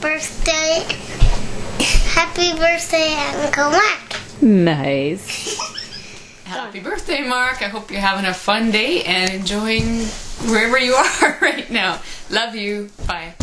birthday. Happy birthday, Uncle Mark. Nice. Happy birthday, Mark. I hope you're having a fun day and enjoying wherever you are right now. Love you. Bye.